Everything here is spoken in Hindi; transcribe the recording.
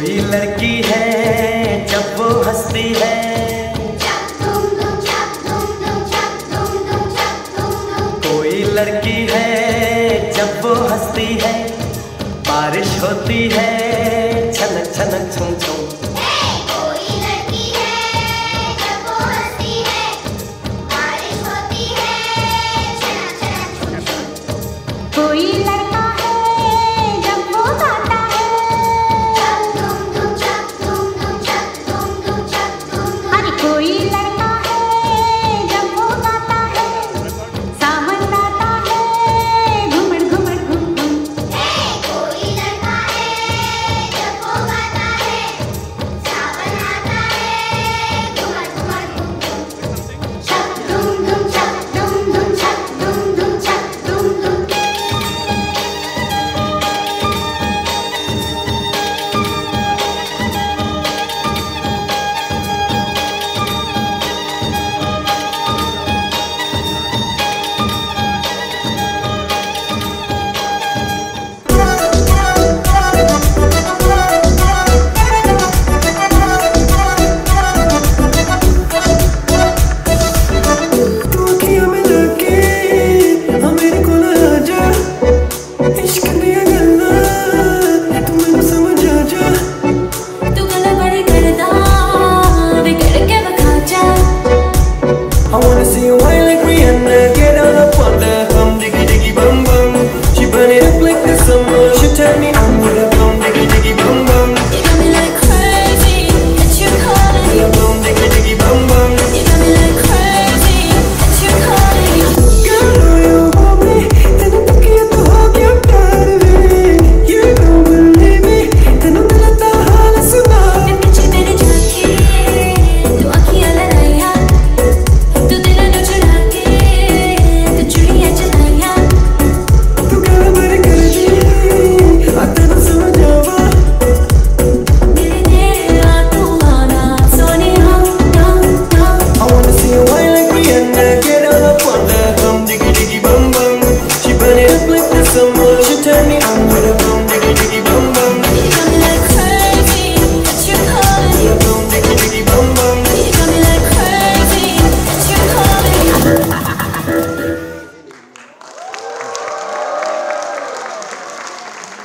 कोई लड़की है जब वो हंसती है। कोई लड़की है जब वो हंसती है। बारिश होती है छन छनक छुम छुम।